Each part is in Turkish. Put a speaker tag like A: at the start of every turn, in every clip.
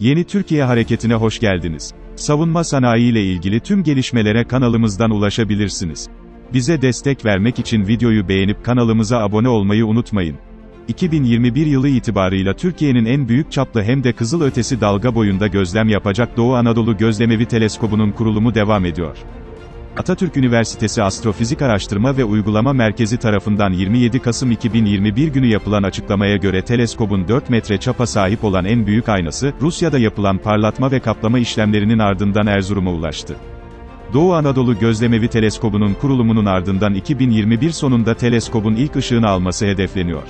A: Yeni Türkiye Hareketi'ne hoş geldiniz. Savunma sanayi ile ilgili tüm gelişmelere kanalımızdan ulaşabilirsiniz. Bize destek vermek için videoyu beğenip kanalımıza abone olmayı unutmayın. 2021 yılı itibarıyla Türkiye'nin en büyük çaplı hem de kızıl ötesi dalga boyunda gözlem yapacak Doğu Anadolu Gözlemevi Teleskobu'nun kurulumu devam ediyor. Atatürk Üniversitesi Astrofizik Araştırma ve Uygulama Merkezi tarafından 27 Kasım 2021 günü yapılan açıklamaya göre teleskobun 4 metre çapa sahip olan en büyük aynası, Rusya'da yapılan parlatma ve kaplama işlemlerinin ardından Erzurum'a ulaştı. Doğu Anadolu Gözlemevi Teleskobu'nun kurulumunun ardından 2021 sonunda teleskobun ilk ışığını alması hedefleniyor.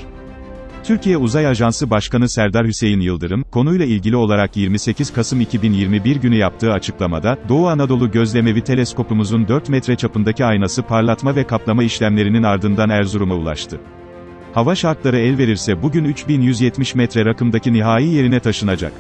A: Türkiye Uzay Ajansı Başkanı Serdar Hüseyin Yıldırım, konuyla ilgili olarak 28 Kasım 2021 günü yaptığı açıklamada, Doğu Anadolu Gözlemevi Teleskopumuzun 4 metre çapındaki aynası parlatma ve kaplama işlemlerinin ardından Erzurum'a ulaştı. Hava şartları el verirse bugün 3170 metre rakımdaki nihai yerine taşınacak.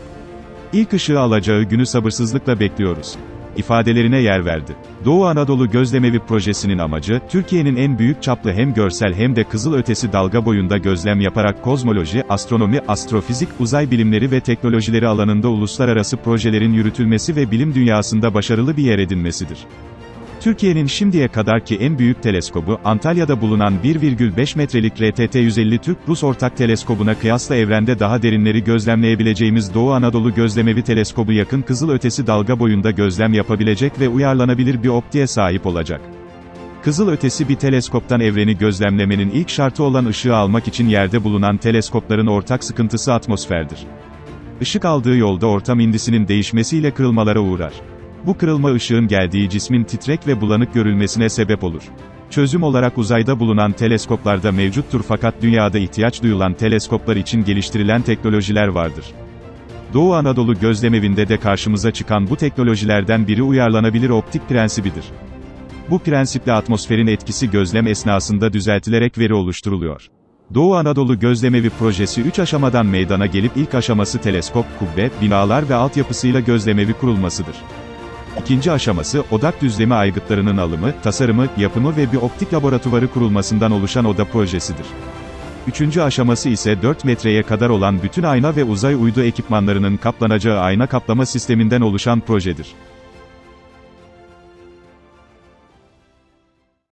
A: İlk ışığı alacağı günü sabırsızlıkla bekliyoruz ifadelerine yer verdi. Doğu Anadolu Gözlemevi projesinin amacı, Türkiye'nin en büyük çaplı hem görsel hem de kızıl ötesi dalga boyunda gözlem yaparak kozmoloji, astronomi, astrofizik, uzay bilimleri ve teknolojileri alanında uluslararası projelerin yürütülmesi ve bilim dünyasında başarılı bir yer edinmesidir. Türkiye'nin şimdiye kadarki en büyük teleskobu, Antalya'da bulunan 1,5 metrelik RTT-150 Türk-Rus ortak teleskobuna kıyasla evrende daha derinleri gözlemleyebileceğimiz Doğu Anadolu Gözlemevi Teleskobu yakın kızıl ötesi dalga boyunda gözlem yapabilecek ve uyarlanabilir bir optiğe sahip olacak. Kızıl ötesi bir teleskoptan evreni gözlemlemenin ilk şartı olan ışığı almak için yerde bulunan teleskopların ortak sıkıntısı atmosferdir. Işık aldığı yolda ortam indisinin değişmesiyle kırılmalara uğrar. Bu kırılma ışığın geldiği cismin titrek ve bulanık görülmesine sebep olur. Çözüm olarak uzayda bulunan teleskoplarda mevcuttur fakat dünyada ihtiyaç duyulan teleskoplar için geliştirilen teknolojiler vardır. Doğu Anadolu gözlemevinde de karşımıza çıkan bu teknolojilerden biri uyarlanabilir optik prensibidir. Bu prensiple atmosferin etkisi gözlem esnasında düzeltilerek veri oluşturuluyor. Doğu Anadolu Gözlemevi projesi 3 aşamadan meydana gelip ilk aşaması teleskop, kubbe, binalar ve altyapısıyla gözlemevi kurulmasıdır. İkinci aşaması, odak düzlemi aygıtlarının alımı, tasarımı, yapımı ve bir optik laboratuvarı kurulmasından oluşan oda projesidir. Üçüncü aşaması ise 4 metreye kadar olan bütün ayna ve uzay uydu ekipmanlarının kaplanacağı ayna kaplama sisteminden oluşan projedir.